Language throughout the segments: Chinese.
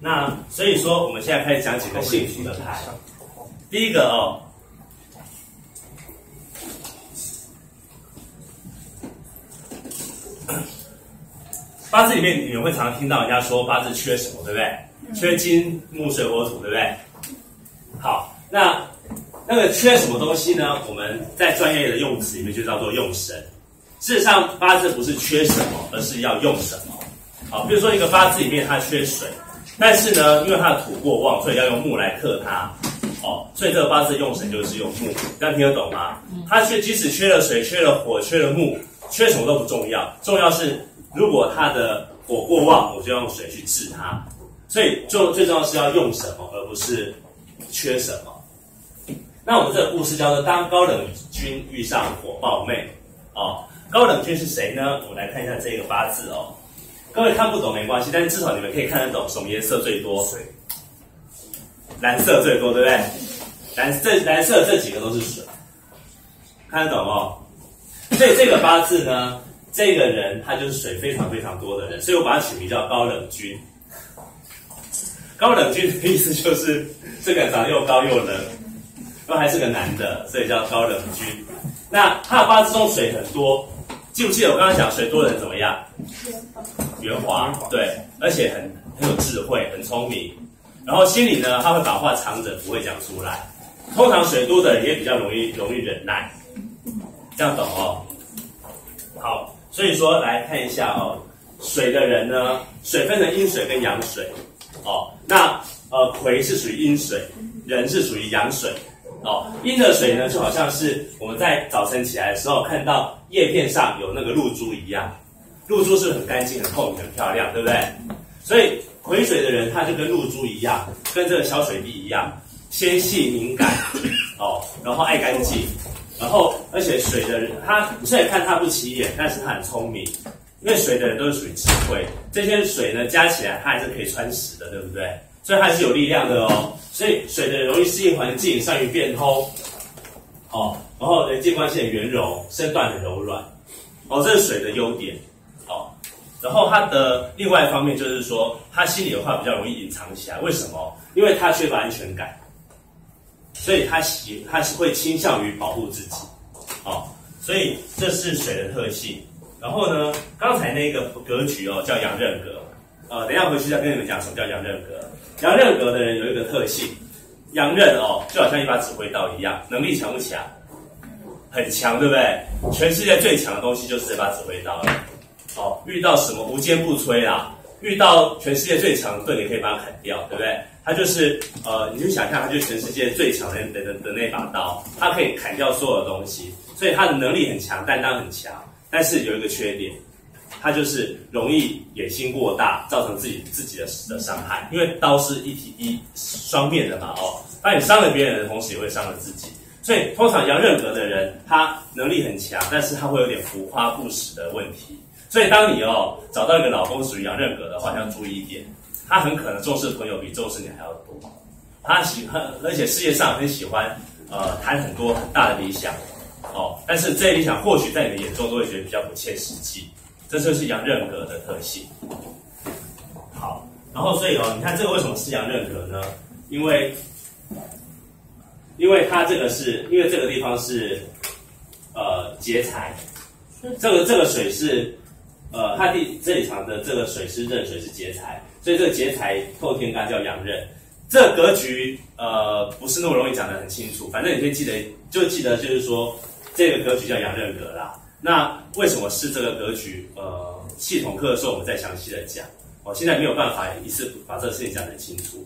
那所以说，我们现在开始讲几个幸福的牌。第一个哦，八字里面你们会常常听到人家说八字缺什么，对不对？缺金木水火土，对不对？好，那那个缺什么东西呢？我们在专业的用词里面就叫做用神。事实上，八字不是缺什么，而是要用什么。好，比如说一个八字里面它缺水，但是呢，因为它的土过旺，所以要用木来克它。哦，所以这个八字用神就是用木，这样听得懂吗？它缺即使缺了水、缺了火、缺了木，缺什么都不重要，重要是如果它的火过旺，我就用水去治它。所以最最重要是要用什么，而不是缺什么。那我们这个故事叫做“当高冷君遇上火爆妹”。哦，高冷君是谁呢？我们来看一下这个八字哦。各位看不懂没关系，但是至少你们可以看得懂什么颜色最多？水，蓝色最多，对不对？蓝这蓝色这几个都是水，看得懂哦。所以这个八字呢，这个人他就是水非常非常多的人，所以我把他取名叫高冷君。高冷君的意思就是这个人长得又高又冷，然后还是个男的，所以叫高冷君。那他的八字中水很多，记不记得我刚刚讲水多的人怎么样？圆滑，对，而且很很有智慧，很聪明。然后心里呢，他会把话藏着，不会讲出来。通常水多的人也比较容易容易忍耐，这样懂哦。好，所以说来看一下哦，水的人呢，水分成阴水跟阳水哦。那呃，癸是属于阴水，人是属于阳水哦。阴的水呢，就好像是我们在早晨起来的时候看到叶片上有那个露珠一样。露珠是很干净、很透明、很漂亮，对不对？所以癸水的人，他就跟露珠一样，跟这个小水滴一样，纤细敏感，哦，然后爱干净，然后而且水的人，他虽然看他不起眼，但是他很聪明，因为水的人都是属于智慧，这些水呢加起来，它还是可以穿石的，对不对？所以它是有力量的哦。所以水的容易适应环境，善于变通，哦，然后人际关系很圆融，身段很柔软，哦，这是水的优点。哦然后他的另外一方面就是说，他心里的话比较容易隐藏起来。为什么？因为他缺乏安全感，所以他喜他是会倾向于保护自己。哦，所以这是水的特性。然后呢，刚才那个格局哦叫阳刃格。呃，等下回去再跟你们讲什么叫阳刃格。阳刃格的人有一个特性，阳刃哦就好像一把指挥刀一样，能力强不强？很强，对不对？全世界最强的东西就是这把指挥刀了。哦，遇到什么无坚不摧啦，遇到全世界最强的盾，你可以把它砍掉，对不对？它就是呃，你就想象它就是全世界最强的的的那把刀，它可以砍掉所有的东西，所以它的能力很强，担当很强。但是有一个缺点，他就是容易野心过大，造成自己自己的的伤害。因为刀是一体一双面的嘛，哦，当你伤了别人的同时，也会伤了自己。所以通常阳刃格的人，他能力很强，但是他会有点浮夸不实的问题。所以，当你哦找到一个老公属于阳刃格的话，要注意一点，他很可能重视朋友比重视你还要多。他喜欢，而且事业上很喜欢，呃，谈很多很大的理想，哦，但是这些理想或许在你的眼中都会觉得比较不切实际。这就是阳刃格的特性。好，然后所以哦，你看这个为什么是阳刃格呢？因为，因为它这个是因为这个地方是，呃，劫财，这个这个水是。呃，它地这里藏的这个水是壬水是劫财，所以这个劫财透天干叫阳刃。这格局呃不是那么容易讲得很清楚，反正你可以记得，就记得就是说这个格局叫阳刃格啦。那为什么是这个格局？呃，系统课的时候我们再详细的讲。我现在没有办法一次把这个事情讲得很清楚，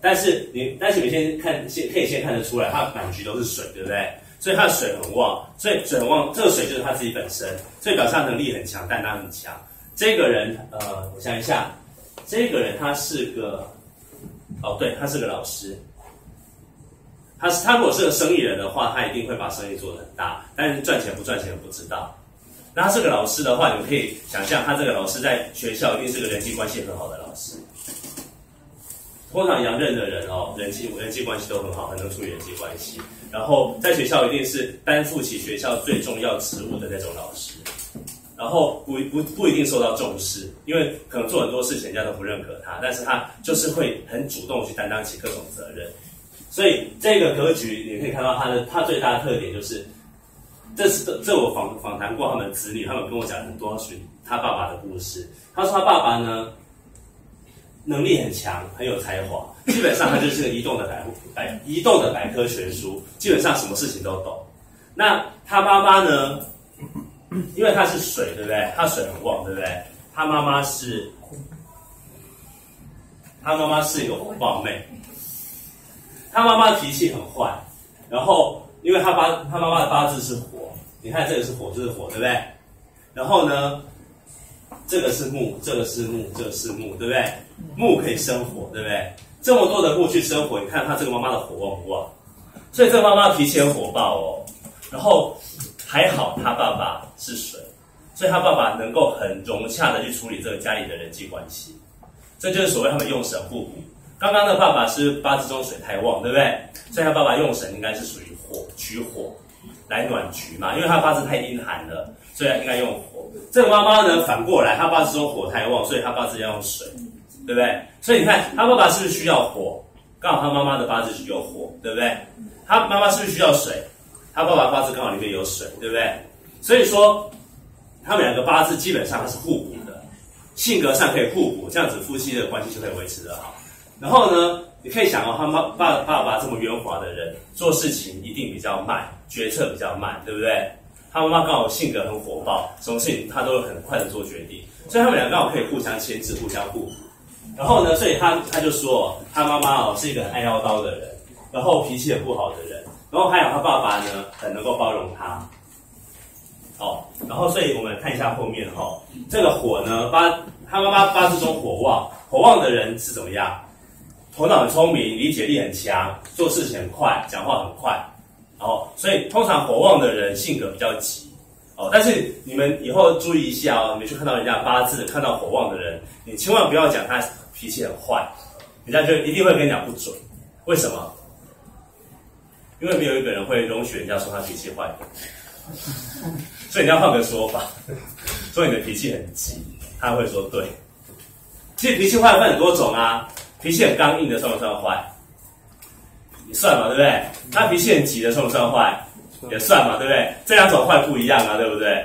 但是你但是你先看先可以先看得出来，它满局都是水，对不对？所以他的水很旺，所以水很旺，这个水就是他自己本身，所以表示他能力很强，担当很强。这个人，呃，我想一下，这个人他是个，哦，对，他是个老师。他是他如果是个生意人的话，他一定会把生意做得很大，但是赚钱不赚钱不知道。那他是个老师的话，你们可以想象，他这个老师在学校一定是个人际关系很好的老师。通常阳任的人哦，人际人际关系都很好，很能处理人际关系。然后在学校一定是担负起学校最重要职务的那种老师。然后不不不一定受到重视，因为可能做很多事情人家都不认可他，但是他就是会很主动去担当起各种责任。所以这个格局你可以看到他的他最大的特点就是，这是这我访访谈过他们子女，他们跟我讲很多属于他爸爸的故事。他说他爸爸呢能力很强，很有才华，基本上他就是个移动的百百移动的百科全书，基本上什么事情都懂。那他妈妈呢？因为他是水，对不对？他水很旺，对不对？他妈妈是，他妈妈是一个火爆妹。他妈妈脾气很坏，然后因为他八他妈妈的八字是火，你看这个是火，这是火，对不对？然后呢，这个是木，这个是木，这个是木，对不对？木可以生火，对不对？这么多的木去生火，你看他这个妈妈的火旺不旺？所以这个妈妈脾气很火爆哦，然后。还好他爸爸是水，所以他爸爸能够很融洽的去处理这个家里的人际关系，这就是所谓他们用神互补。刚刚的爸爸是八字中水太旺，对不对？所以他爸爸用神应该是属于火，取火来暖局嘛，因为他八字太阴寒了，所以应该用火。这个妈妈呢，反过来，他八字中火太旺，所以他八字要用水，对不对？所以你看他爸爸是不是需要火？刚好他妈妈的八字有火，对不对？他妈妈是不是需要水？他爸爸八字刚好里面有水，对不对？所以说，他们两个八字基本上它是互补的，性格上可以互补，这样子夫妻的关系就可以维持得好。然后呢，你可以想哦，他妈爸爸爸这么圆滑的人，做事情一定比较慢，决策比较慢，对不对？他妈妈刚好性格很火爆，什么事情他都会很快的做决定，所以他们两个刚好可以互相牵制，互相互补。然后呢，所以他他就说，他妈妈哦是一个很爱唠叨的人，然后脾气也不好的人。然后还有他爸爸呢，很能够包容他，哦，然后所以我们看一下后面哈，这个火呢，八他妈妈八字中火旺，火旺的人是怎么样？头脑很聪明，理解力很强，做事情很快，讲话很快，哦，所以通常火旺的人性格比较急，哦，但是你们以后注意一下哦，你们去看到人家八字，看到火旺的人，你千万不要讲他脾气很坏，人家就一定会跟你讲不准，为什么？因为没有一个人会容许人家说他脾气坏，所以你要换个说法，说你的脾气很急，他会说对。其实脾气坏分很多种啊，脾气很刚硬的算不算坏？也算嘛，对不对？他脾气很急的算不算坏？也算嘛，对不对？这两种坏不一样啊，对不对？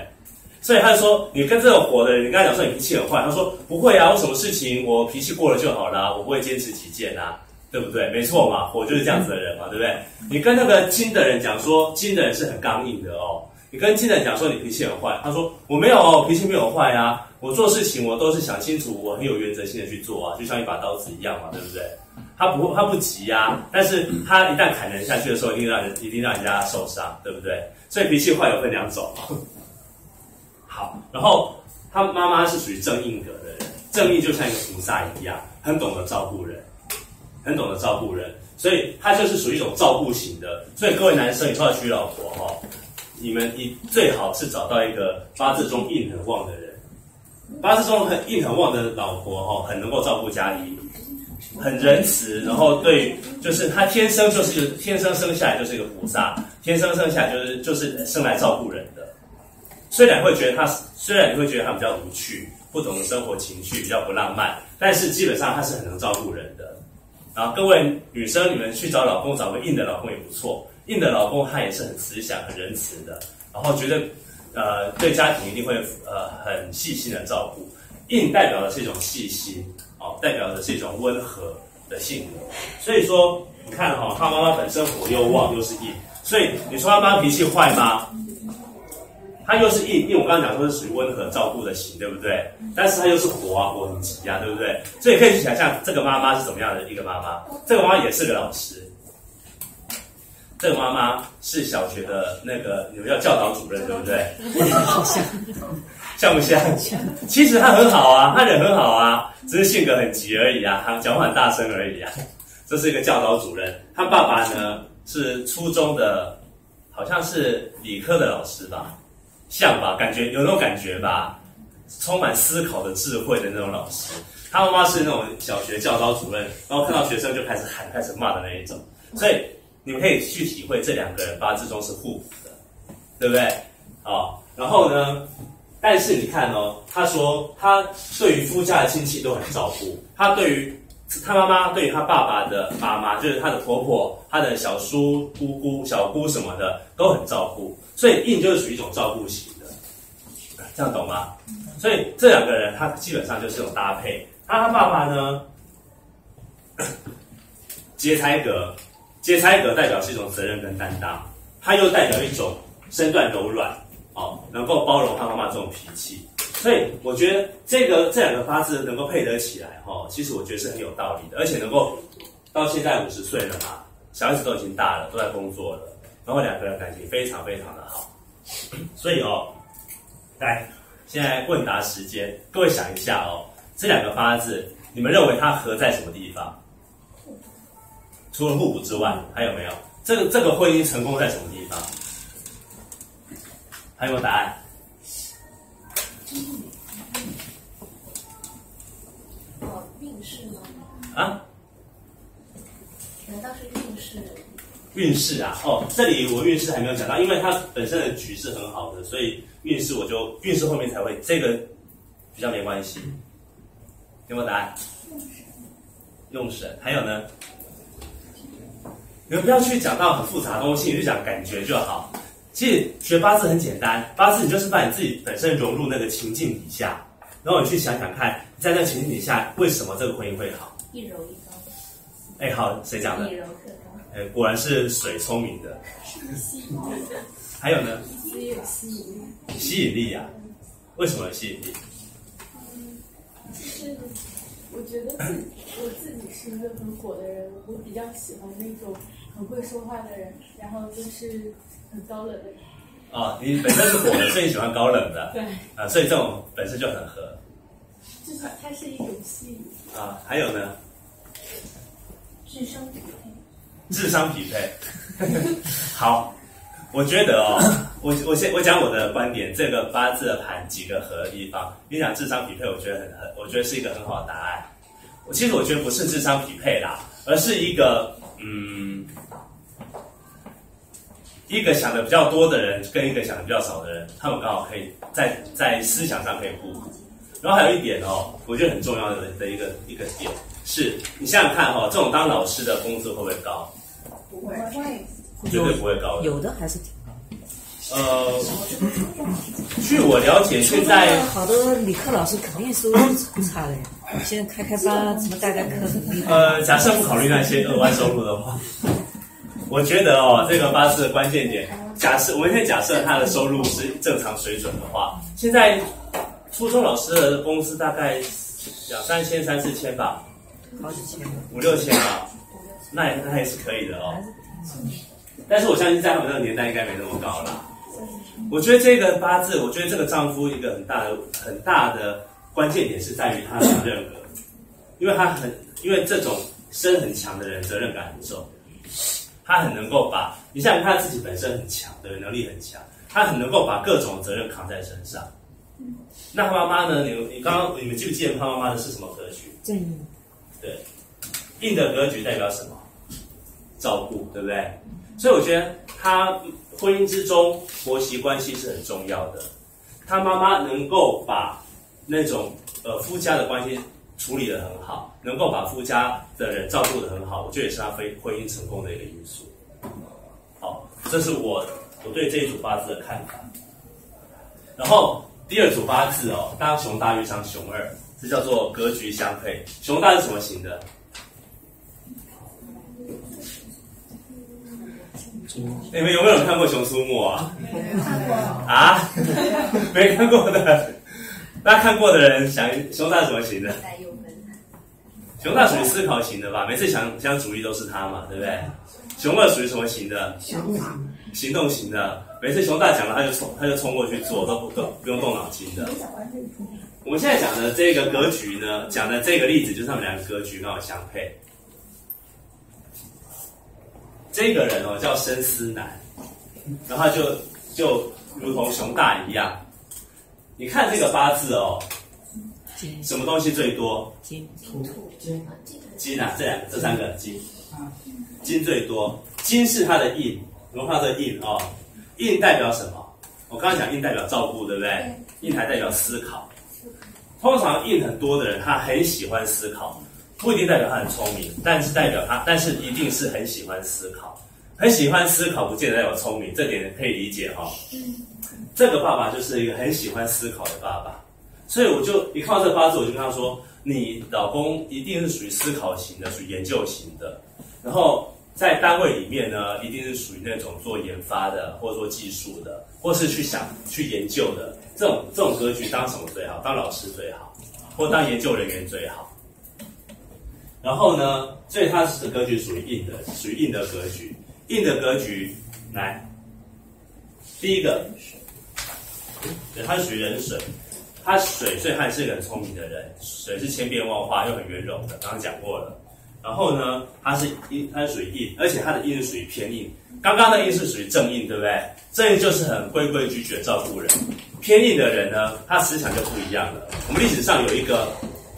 所以他就说，你跟这个火的人，你跟他讲说你脾气很坏，他说不会啊，我什么事情我脾气过了就好了，我不会坚持己见啊。对不对？没错嘛，火就是这样子的人嘛，对不对？你跟那个金的人讲说，金的人是很刚硬的哦。你跟记者讲说你脾气很坏，他说我没有哦，脾气没有坏啊，我做事情我都是想清楚，我很有原则性的去做啊，就像一把刀子一样嘛，对不对？他不他不急呀，但是他一旦砍人下去的时候，一定让人一定让人家受伤，对不对？所以脾气坏有分两种。好，然后他妈妈是属于正硬格的人，正义就像一个菩萨一样，很懂得照顾人。很懂得照顾人，所以他就是属于一种照顾型的。所以各位男生，你说要娶老婆哈，你们你最好是找到一个八字中印很旺的人。八字中很印很旺的老婆哈，很能够照顾家里，很仁慈，然后对，就是他天生就是天生生下来就是一个菩萨，天生生下来就是就是生来照顾人的。虽然会觉得他，虽然你会觉得他比较无趣，不懂得生活情趣，比较不浪漫，但是基本上他是很能照顾人的。然后，各位女生，你们去找老公，找个硬的老公也不错。印的老公他也是很慈祥、很仁慈的，然后觉得呃对家庭一定会呃很细心的照顾。印代表的是一种细心，哦，代表的是一种温和的性格。所以说，你看哈，他妈妈本身火又旺又是印，所以你说他妈脾气坏吗？他又是硬，因为我刚刚讲说是属于温和照顾的型，对不对？但是他又是火啊，火很急啊，对不对？所以可以去想象这个妈妈是怎么样的一个妈妈。这个妈妈也是个老师，这个妈妈是小学的那个有叫教导主任，对不对？好像，像不像？其实他很好啊，他人很好啊，只是性格很急而已啊，他讲话很大声而已啊。这是一个教导主任，他爸爸呢是初中的，好像是理科的老师吧。像吧，感觉有那种感觉吧，充满思考的智慧的那种老师。他妈妈是那种小学教导主任，然后看到学生就开始喊、开始骂的那一种。所以你们可以去体会这两个人八字中是互补的，对不对？哦，然后呢，但是你看哦，他说他对于夫家的亲戚都很照顾，他对于他妈妈，对于他爸爸的妈妈，就是他的婆婆、他的小叔、姑姑、小姑什么的都很照顾，所以印就是属于一种照顾型的，这样懂吗？所以这两个人他基本上就是一种搭配。他他爸爸呢，劫财格，劫财格代表是一种责任跟担当，他又代表一种身段柔软。哦，能够包容他妈妈这种脾气，所以我觉得这个这两个八字能够配得起来，哈，其实我觉得是很有道理的，而且能够到现在五十岁了嘛，小孩子都已经大了，都在工作了，然后两个人感情非常非常的好，所以哦，来，现在问答时间，各位想一下哦，这两个八字，你们认为它合在什么地方？除了互补之外，还有没有？这个这个婚姻成功在什么地方？还有没有答案？哦，运势吗？啊？难道是运势？运势啊，哦，这里我运势还没有讲到，因为它本身的局是很好的，所以运势我就运势后面才会这个比较没关系。有没有答案？用神。还有呢？你们不要去讲到很复杂的东西，你就讲感觉就好。其实学八字很简单，八字你就是把你自己本身融入那个情境底下，然后你去想想看，在那情境底下，为什么这个婚姻会好？一柔一刚。哎，好，谁讲的？一柔克刚。哎，果然是水聪明的。还有呢？只有吸引力。吸引力啊？为什么有吸引力？就是我觉得自我自己是一个很火的人，我比较喜欢那种很会说话的人，然后就是。很高冷的人哦，你本身是火的，所以你喜欢高冷的。对啊，所以这种本身就很合。就是它是一种吸引。啊，还有呢？智商匹配。智商匹配。好，我觉得哦，我我先我讲我的观点，这个八字的盘几个合的地方，你讲智商匹配，我觉得很很，我觉得是一个很好的答案。我其实我觉得不是智商匹配啦，而是一个嗯。一个想的比较多的人，跟一个想的比较少的人，他们刚好可以在在思想上可以互补。然后还有一点哦，我觉得很重要的的一个一个点是，你想想看哈，这种当老师的工资会不会高？不会，绝对不会高。有的还是挺高。呃，据我了解，现在好多理科老师肯定收入很差的呀。现在开开班，什么带带课很厉害。呃，假设不考虑那些额外收入的话。我觉得哦，这个八字的关键点，假设我们先假设他的收入是正常水准的话，现在初中老师的工资大概两三千、三四千吧，好几千，五六千吧，那也那也是可以的哦。但是我相信在他们那个年代应该没那么高了。我觉得这个八字，我觉得这个丈夫一个很大的、很大的关键点是在于他的责任感，因为他很，因为这种身很强的人，责任感很重。他很能够把，你想想看，自己本身很强，对，能力很强，他很能够把各种责任扛在身上。那他妈妈呢？你你刚刚你们记不记得他妈妈的是什么格局？对，硬的格局代表什么？照顾，对不对？所以我觉得他婚姻之中婆媳关系是很重要的。他妈妈能够把那种呃夫家的关系。处理的很好，能够把夫家的人照顾的很好，我觉得也是他非婚姻成功的一个因素。好，这是我我对这一组八字的看法。然后第二组八字哦，当熊大遇上熊二，这叫做格局相配。熊大是什么型的？你们有没有看过《熊出没》啊？没看过啊？没看过的，大家看过的人想熊大什么型的？熊大属于思考型的吧，每次想想主意都是他嘛，对不对？熊二属于什么型的？行动型的，每次熊大讲了他就冲他就冲过去做，都不动不用动脑筋的。我们现在讲的这个格局呢，讲的这个例子就是他们两个格局刚好相配。这个人哦叫深思男，然后就就如同熊大一样，你看这个八字哦。什么东西最多？金、土、金、金啊，这两个、这三个金，金最多。金是它的印，文化的印哦。印代表什么？我刚刚讲印代表照顾，对不对？印还代表思考。通常印很多的人，他很喜欢思考，不一定代表他很聪明，但是代表他，但是一定是很喜欢思考。很喜欢思考，不见得代表聪明，这点可以理解哈、这个爸爸就是一个很喜欢思考的爸爸，所以我就一看到这个八字，我就跟他说：“你老公一定是属于思考型的，属于研究型的。然后在单位里面呢，一定是属于那种做研发的，或者做技术的，或是去想去研究的。这种这种格局当什么最好？当老师最好，或当研究人员最好。然后呢，所以他是格局属于硬的，属于硬的格局。硬的格局，来，第一个，对，他是属于人水，他水，所以他也是很聪明的人。水是千变万化又很圆融的，刚刚讲过了。然后呢，他是阴，他是属于硬，而且他的硬是属于偏硬。刚刚的硬是属于正硬，对不对？正硬就是很规规矩矩照顾人，偏硬的人呢，他思想就不一样了。我们历史上有一个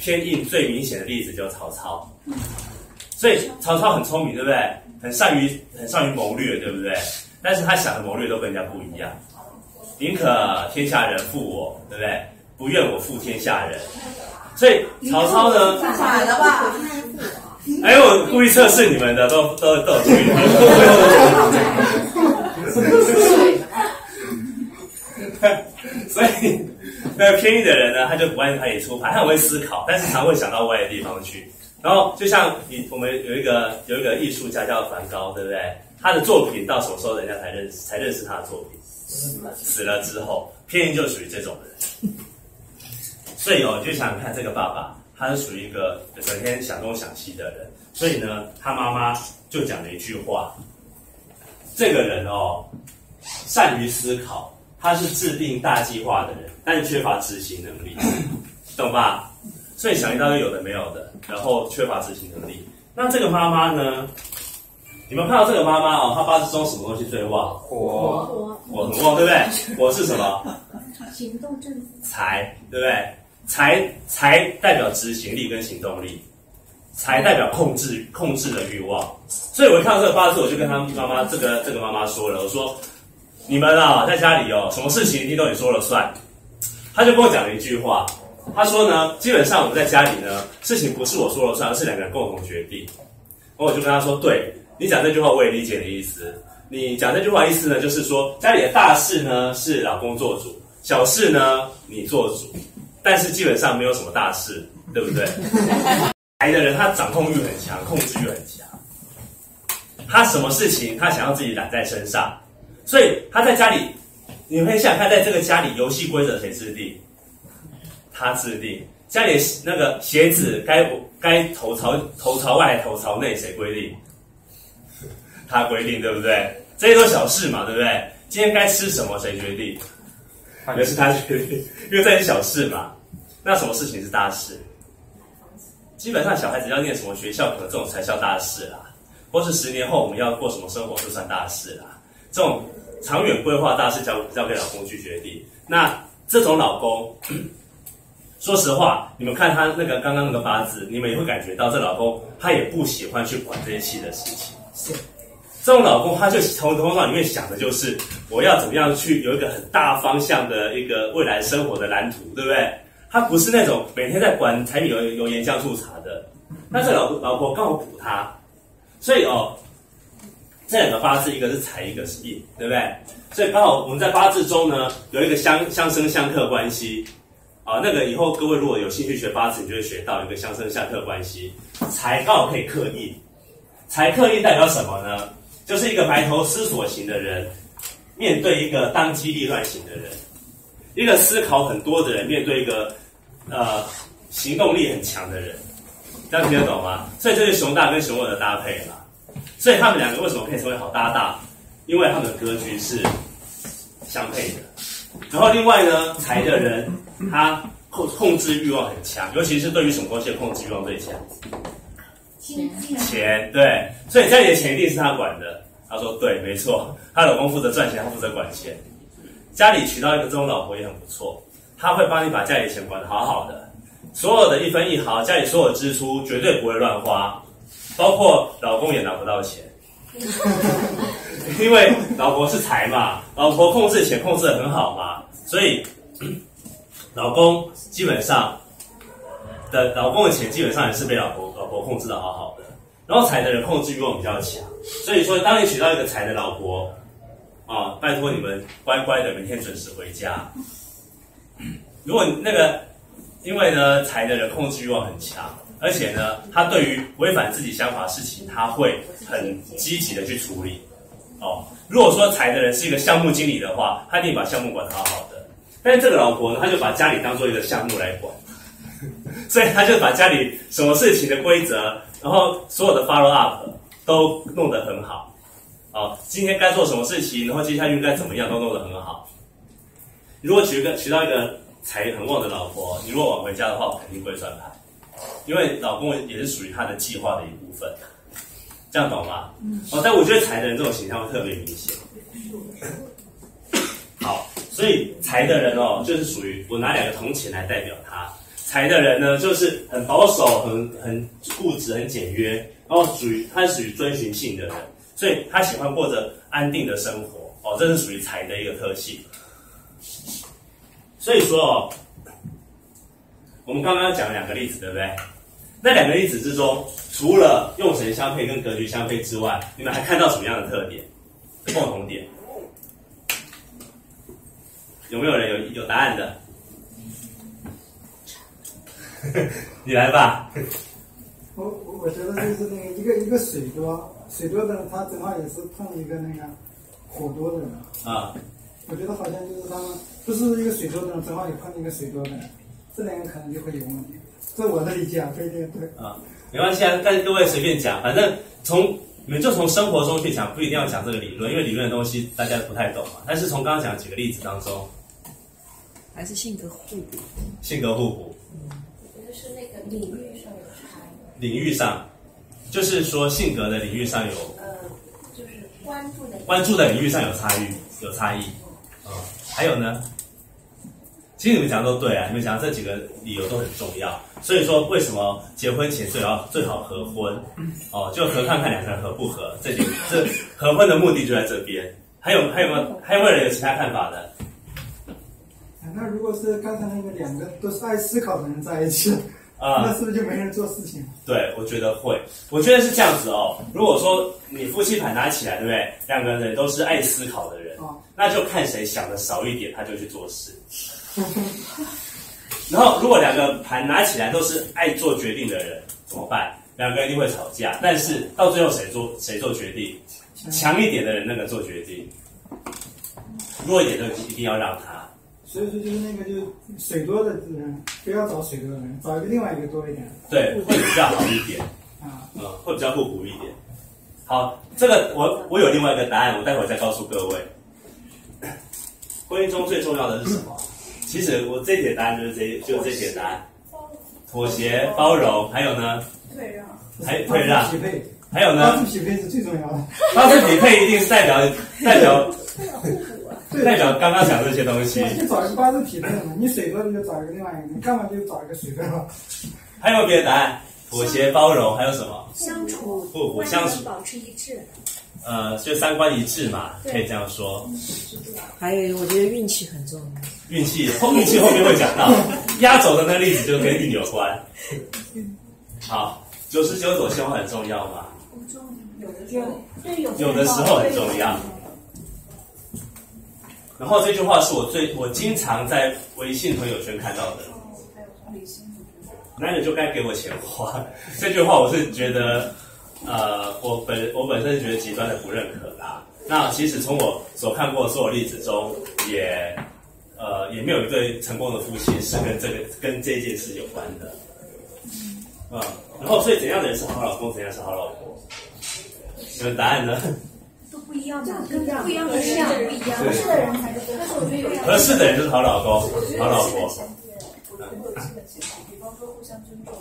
偏硬最明显的例子，就是曹操。所以曹操很聪明，对不对？很善于很善于谋略，对不对？但是他想的谋略都跟人家不一样。宁可天下人负我，对不对？不愿我负天下人。所以曹操呢，反了吧？哎，我故意测试你们的，都都都有注意。所以，那偏硬的人呢，他就不按他也出牌，他很会思考，但是常会想到歪的地方去。然后，就像你我们有一个有一个艺术家叫梵高，对不对？他的作品到什么时候人家才认识才认识他的作品？死了之后，偏硬就属于这种人。所以哦，就想看，这个爸爸他是属于一个整天想东想西的人，所以呢，他妈妈就讲了一句话：这个人哦，善于思考，他是制定大计划的人，但是缺乏执行能力，懂吧？所以想一大堆有的没有的，然后缺乏执行能力。那这个妈妈呢？你们看到这个妈妈哦，她八字中什么东西最旺？火火火很旺，对不对？火是什么？行动正财，对不对？财财代表执行力跟行动力，财代表控制控制的欲望。所以我一看到这个八字，我就跟他妈妈这个这个妈妈说了，我说你们啊，在家里哦，什么事情一定都你说了算。他就跟我讲了一句话，他说呢，基本上我们在家里呢，事情不是我说了算，而是两个人共同决定。然后我就跟他说，对你讲这句话，我也理解你的意思。你讲这句话意思呢，就是说家里的大事呢是老公做主，小事呢你做主，但是基本上没有什么大事，对不对？来的人他掌控欲很强，控制欲很强，他什么事情他想要自己揽在身上，所以他在家里，你会想想看，在这个家里游戏规则谁制定？他制定。家里那个鞋子该该头朝头朝外头朝内谁规定？他规定，对不对？这些都小事嘛，对不对？今天该吃什么谁决定？也是他决定，因为这是小事嘛。那什么事情是大事？基本上小孩子要念什么学校，可能这种才叫大事啦。或是十年后我们要过什么生活，就算大事啦。这种长远规划大事交交给老公去决定。那这种老公，说实话，你们看他那个刚刚那个八字，你们也会感觉到这老公他也不喜欢去管这些细的事情。是这种老公，他就从头脑里面想的就是我要怎么样去有一个很大方向的一个未来生活的蓝图，对不对？他不是那种每天在管柴米油油盐酱醋茶的。但是老老婆刚好补他，所以哦，这两个八字一个是财，一个是印，对不对？所以刚好我们在八字中呢有一个相相生相克关系啊。那个以后各位如果有兴趣学八字，你就会学到一个相生相克关系。财刚好可以克印，财克印代表什么呢？就是一个埋头思索型的人，面对一个当机立断型的人，一个思考很多的人，面对一个呃行动力很强的人，这样听得懂吗？所以这是熊大跟熊二的搭配嘛。所以他们两个为什么可以成为好搭档？因为他们的格局是相配的。然后另外呢，财的人他控控制欲望很强，尤其是对于什么东西的控制欲望最强？经济钱，对，所以家里的钱一定是他管的。他说对，没错，她老公负责赚钱，她负责管钱。家里娶到一个这种老婆也很不错，她会帮你把家里的钱管得好好的，所有的一分一毫，家里所有支出绝对不会乱花，包括老公也拿不到钱，因为老婆是财嘛，老婆控制钱控制的很好嘛，所以老公基本上的老公的钱基本上也是被老婆老婆控制的好好的，然后财的人控制欲望比较强，所以说当你娶到一个财的老婆，啊，拜托你们乖乖的每天准时回家。如果那个因为呢财的人控制欲望很强，而且呢他对于违反自己想法的事情，他会很积极的去处理。哦，如果说财的人是一个项目经理的话，他一定把项目管得好好的。但是这个老婆呢，她就把家里当做一个项目来管，所以他就把家里什么事情的规则，然后所有的 follow up 都弄得很好。哦，今天该做什么事情，然后接下来应该怎么样，都弄得很好。如果娶个娶到一个财很旺的老婆，你如果晚回家的话，我肯定会转盘，因为老公也是属于他的计划的一部分。这样懂吗？哦，但我觉得财的人这种形象会特别明显。好，所以财的人哦，就是属于我拿两个铜钱来代表他。财的人呢，就是很保守、很很固执、很简约，然后属于他是属于遵循性的人，所以他喜欢过着安定的生活。哦，这是属于财的一个特性。所以说哦，我们刚刚讲了两个例子，对不对？那两个例子之中，除了用神相配跟格局相配之外，你们还看到什么样的特点、共同点？有没有人有有答案的？你来吧。我我我觉得就是那个一个一个水多，水多的人他正好也是碰一个那个火多的人。啊，我觉得好像就是他们不是一个水多的人，正好也碰一个水多的人，这两个可能就会有问题。这我的理解啊，不一定对。啊，没关系啊，但是各位随便讲，反正从你们就从生活中去讲，不一定要讲这个理论，因为理论的东西大家不太懂嘛。但是从刚刚讲几个例子当中，还是性格互补。性格互补，我觉得是那个领域上有差异，领域上，就是说性格的领域上有呃，就是关注的关注的领域上有差异，有差异。啊、还有呢？其实你们讲的都对啊，你们讲的这几个理由都很重要。所以说，为什么结婚前最好最好合婚？哦，就合看看两个人合不合。这就这合婚的目的就在这边。还有还有没有还有没有人有其他看法的？啊那如果是刚才那个两个都是爱思考的人在一起，啊、那是不是就没人做事情？对，我觉得会。我觉得是这样子哦。如果说你夫妻盘拿起来，对不对？两个人都是爱思考的人，哦那就看谁想的少一点，他就去做事。然后，如果两个盘拿起来都是爱做决定的人，怎么办？两个人一定会吵架。但是到最后谁做谁做决定？强一点的人那个做决定，弱一点的一定要让他。所以说就是那个就是水多的人不要找水多的人，找一个另外一个多一点对，会比较好一点。啊。嗯，会比较互补一点。好，这个我我有另外一个答案，我待会儿再告诉各位。婚姻中最重要的是什么？其实我最简单就是这就是这些答案：妥协、包容，还有呢，退让。还退让还有呢，八字匹配是最重要的。八字匹配一定是代表 代表对代表刚刚讲这些东西。就找一个八字匹配的嘛，你水多你就找一个另外一个，你干嘛就找一个水多的？还有没有别的答案？妥协、包容，还有什么？相处互补相处，保持一致，呃，就三观一致嘛，可以这样说。还有，我觉得运气很重要。运气后运气后面会讲到，压轴的那个例子就跟运有关。好，九十九朵鲜花很重要吗？有的时候对有有的时候很重要。然后这句话是我最我经常在微信朋友圈看到的，那个就该给我钱花。这句话我是觉得，呃，我本我本身是觉得极端的不认可啦。那其实从我所看过所有例子中，也呃也没有一对成功的夫妻是跟这个跟这件事有关的。嗯，然后所以怎样的人是好老公，怎样是好老婆？你们答案呢？都不一样嘛，跟不一样不一样的人不一样，合适的人才是真的。但是我觉得有一合适的人就是好老公、好老婆。比方说互相尊重。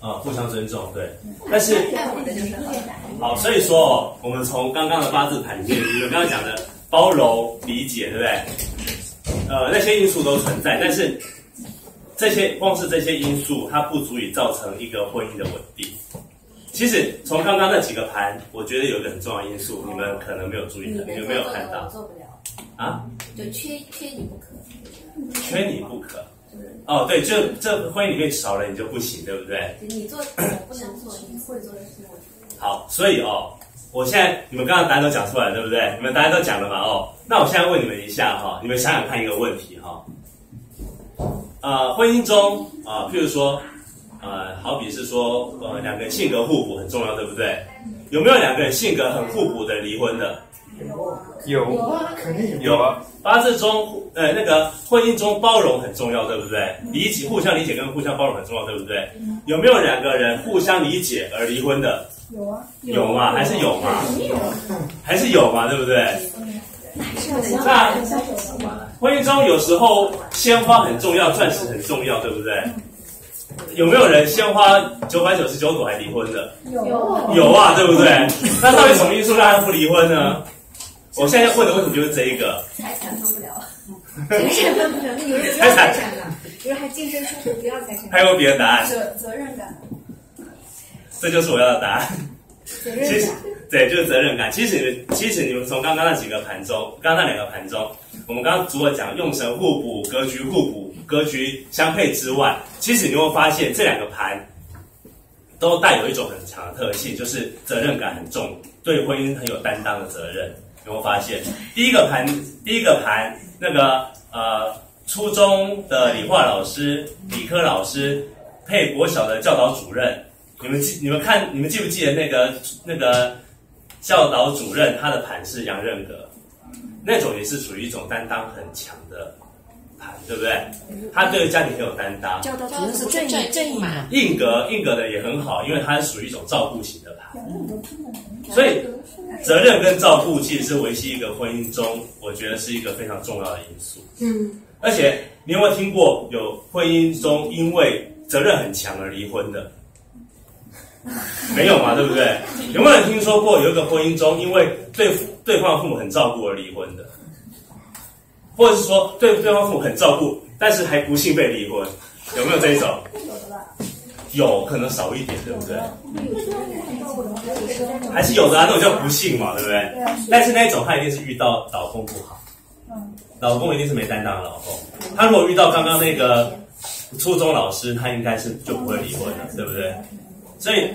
啊、互相尊重，对。但是好，所以说哦，我们从刚刚的八字盘里面，你们刚刚讲的包容、理解，对不对？呃，那些因素都存在，但是这些光是这些因素，它不足以造成一个婚姻的稳定。其实从刚刚那几个盘，我觉得有一个很重要的因素，你们可能没有注意到，你们没有看到做不了，啊，就缺缺你不可。缺你不可。就是哦，对，就这婚姻里面少了你就不行，对不对？你做我不能做，你会做的事我好，所以哦，我现在你们刚刚答案都讲出来，对不对？你们答案都讲了嘛？哦，那我现在问你们一下哈、你们想想看一个问题哈、呃，婚姻中啊、譬如说，呃，好比是说，呃，两个人性格互补很重要，对不对？有没有两个人性格很互补的离婚的？有有肯定有。有啊，八字中，呃，那个婚姻中包容很重要，对不对？理解、互相理解跟互相包容很重要，对不对？有没有两个人互相理解而离婚的？有啊，有嘛？还是有嘛？还是有嘛？对不对？那婚姻中有时候鲜花很重要，钻石很重要，对不对？有没有人鲜花九百九十九朵还离婚的？有有啊，对不对？那到底什么因素让他不离婚呢？我现在要问的问题就是这一个。财产分不了，财产分不了，那有人不要财产了，有人还净身出户不要财产，还有别的答案？责责任感，这就是我要的答案。责其实任感，，对，就是责任感。其实你们，其实你们从刚刚那几个盘中，刚刚那两个盘中，我们刚刚除了讲用神互补、格局互补、格局相配之外，其实你会发现这两个盘都带有一种很强的特性，就是责任感很重，对婚姻很有担当的责任。有没有发现？第一个盘，第一个盘，那个呃，初中的理化老师、理科老师配国小的教导主任，你们记你们看你们记不记得那个那个教导主任他的盘是杨任格，那种也是属于一种担当很强的盘，对不对？他对家庭很有担当。教导主任是正义正义嘛？硬格硬格的也很好，因为它是属于一种照顾型的盘，所以责任跟照顾其实是维系一个婚姻中，我觉得是一个非常重要的因素。嗯，而且你有没有听过有婚姻中因为责任很强而离婚的？没有嘛，对不对？有没有人听说过有一个婚姻中因为对对方父母很照顾而离婚的？或者是说对对方父母很照顾，但是还不幸被离婚？有没有这一种？有可能少一点，对不对？还是有的啊，那种叫不幸嘛，对不对？但是那种他一定是遇到老公不好，老公一定是没担当的老公。他如果遇到刚刚那个初中老师，他应该是就不会离婚了，对不对？所以，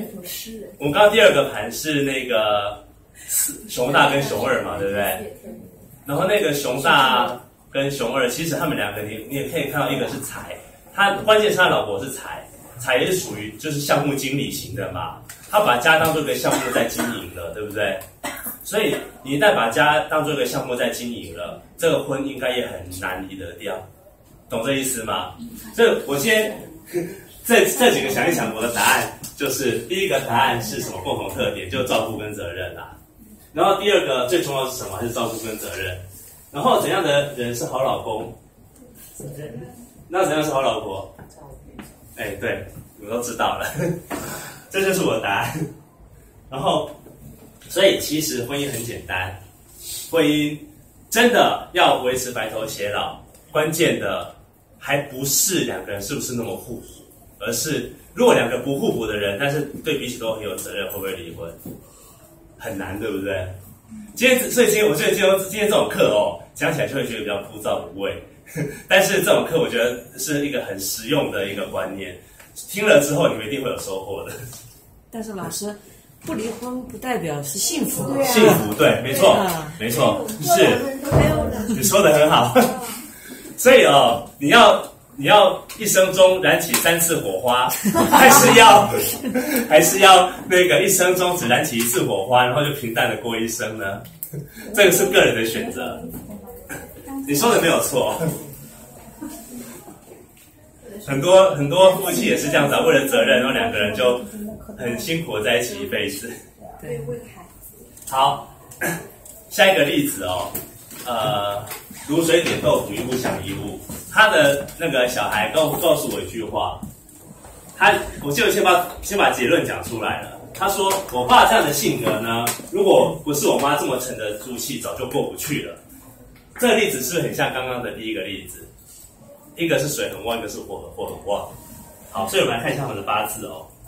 我们刚刚第二个盘是那个熊大跟熊二嘛，对不对？然后那个熊大跟熊二，其实他们两个，你你也可以看到，一个是财，他关键是他老婆是财，财也是属于就是项目经理型的嘛，他把家当做一个项目在经营了，对不对？所以你一旦把家当做一个项目在经营了，这个婚应该也很难离得掉，懂这意思吗？所以我先这这几个想一想，我的答案就是第一个答案是什么共同特点，就是照顾跟责任啦。然后第二个最重要是什么？还是照顾跟责任。然后怎样的人是好老公？责任。那怎样是好老婆？哎，对，你们都知道了，这就是我的答案。然后，所以其实婚姻很简单，婚姻真的要维持白头偕老，关键的还不是两个人是不是那么互补，而是如果两个不互补的人，但是对彼此都很有责任，会不会离婚？很难，对不对？今天，所以今天我觉得今天今天这种课哦，讲起来就会觉得比较枯燥无味。但是这种课我觉得是一个很实用的一个观念，听了之后你们一定会有收获的。但是老师，不离婚不代表是幸福的。幸福，对，没错，没错，是，你说的很好。所以哦，你要你要一生中燃起三次火花，还是要还是要那个一生中只燃起一次火花，然后就平淡的过一生呢？这个是个人的选择。你说的没有错。很多很多夫妻也是这样子、啊，为了责任，然后两个人就很辛苦的在一起一辈子。对，好，下一个例子哦，呃，卤水点豆腐，一物降一物。他的那个小孩告告诉我一句话，他我就先把先把结论讲出来了。他说：“我爸这样的性格呢，如果不是我妈这么沉得住气，早就过不去了。”这个例子是很像刚刚的第一个例子？一个是水很旺，一个是火火很旺。好，所以我们来看一下他们的八字哦。